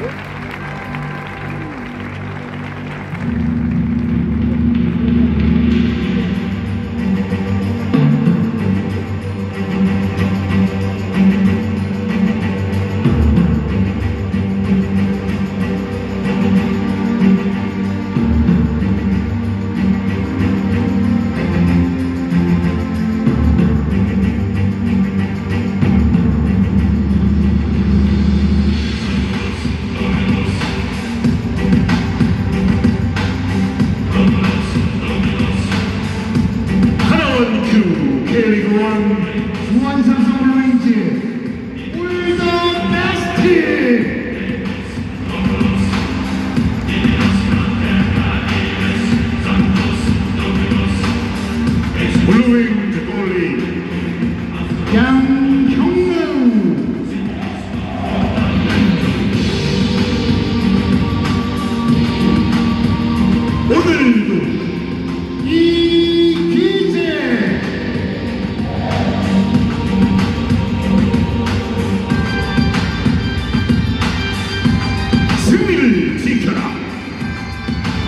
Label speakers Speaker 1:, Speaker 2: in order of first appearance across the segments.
Speaker 1: Oops. 우한 삼성 블루인즈 울더 베스트
Speaker 2: 블루윙즈 골리
Speaker 1: 양형우
Speaker 2: 오늘도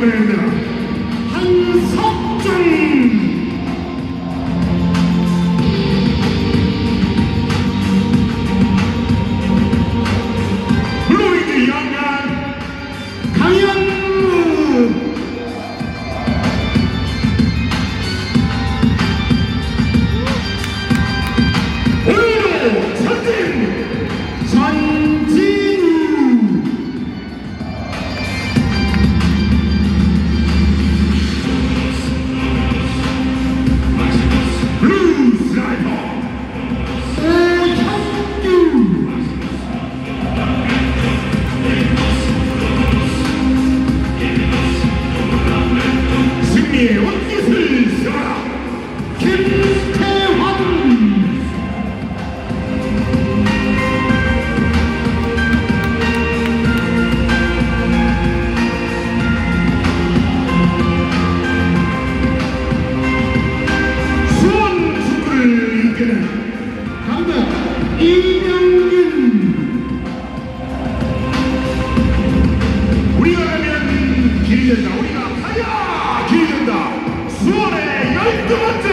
Speaker 2: command Come